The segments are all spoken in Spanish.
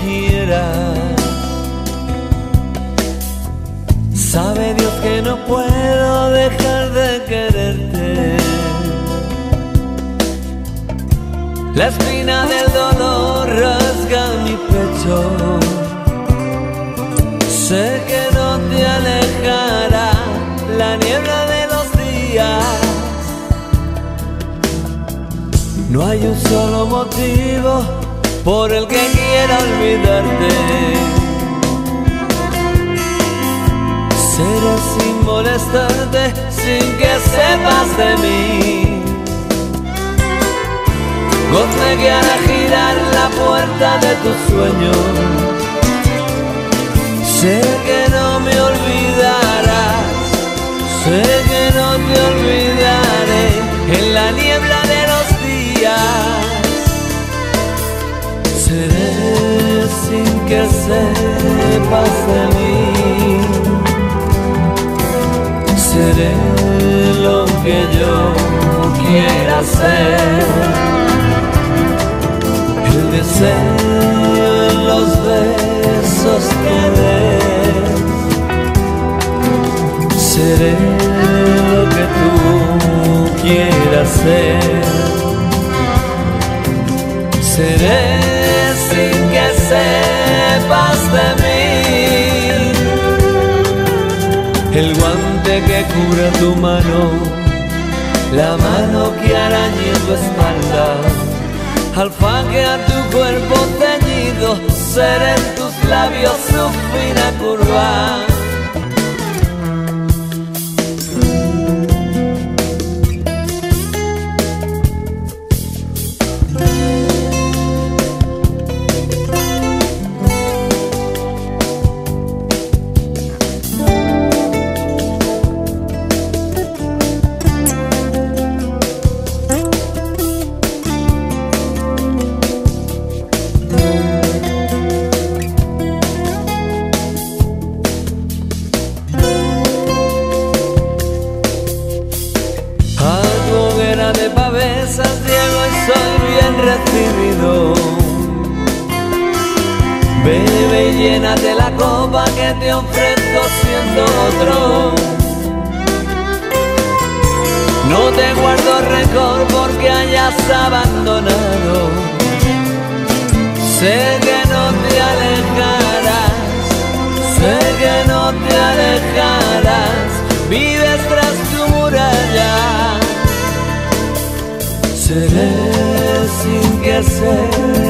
quieras. Sabe Dios que no puedo dejar de quererte. La espina del dolor rasga mi pecho. Sé que no te alejará la niebla de los días. No hay un solo motivo por el que quiera olvidarte. Seré sin molestarte, sin que sepas de mí. Gozme que girar la puerta de tus sueños. Sé que no me olvidarás, sé que no te olvidaré en la niebla de los días. Seré sin que sepas de mí. Seré lo que yo quiera ser. El deseo los besos que des. Seré lo que tú quieras ser. Seré El guante que cubre tu mano, la mano que arañe tu espalda, alfague a tu cuerpo teñido, seré en tus labios su fina curva. Bebe y llénate la copa que te ofrezco siendo otro. No te guardo rencor porque hayas abandonado. Sé que no te alejarás, sé que no te alejarás. Vives tras tu muralla. Seré sin que sepas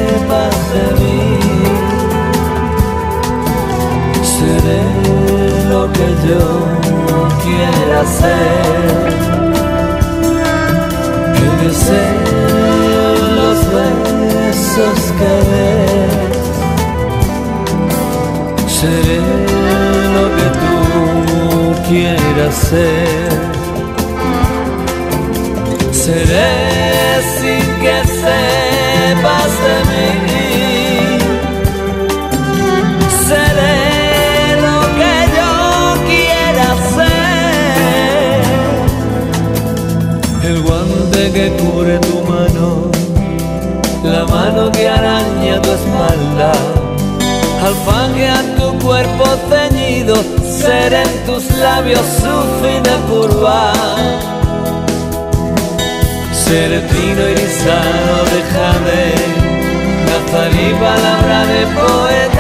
lo que tú quieras ser. Seré sin que sepas de mí. Seré lo que yo quiera ser. El guante que cubre tu mano, la mano que araña tu espalda, alfaje a tu cuerpo ceñido, seré en tus labios su fina curva. Seré pino irisado de jade, nazarí palabra de poeta,